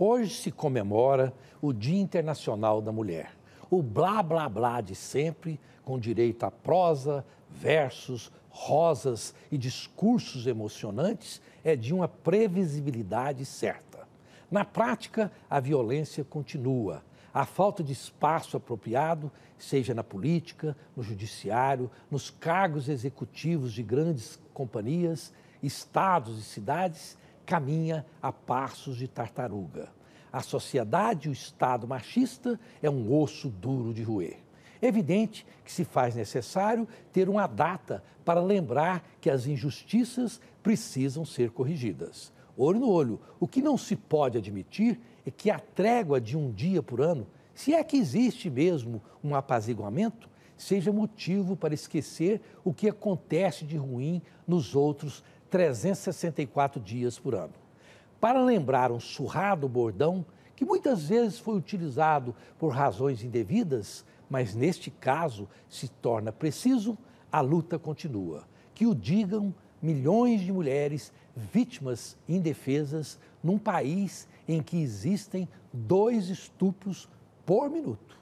Hoje se comemora o Dia Internacional da Mulher. O blá blá blá de sempre, com direito a prosa, versos, rosas e discursos emocionantes, é de uma previsibilidade certa. Na prática, a violência continua. A falta de espaço apropriado, seja na política, no judiciário, nos cargos executivos de grandes companhias, estados e cidades, caminha a passos de tartaruga. A sociedade e o Estado machista é um osso duro de roer. Evidente que se faz necessário ter uma data para lembrar que as injustiças precisam ser corrigidas. Olho no olho, o que não se pode admitir é que a trégua de um dia por ano, se é que existe mesmo um apaziguamento, seja motivo para esquecer o que acontece de ruim nos outros 364 dias por ano. Para lembrar um surrado bordão que muitas vezes foi utilizado por razões indevidas, mas neste caso se torna preciso, a luta continua. Que o digam milhões de mulheres vítimas indefesas num país em que existem dois estupros por minuto.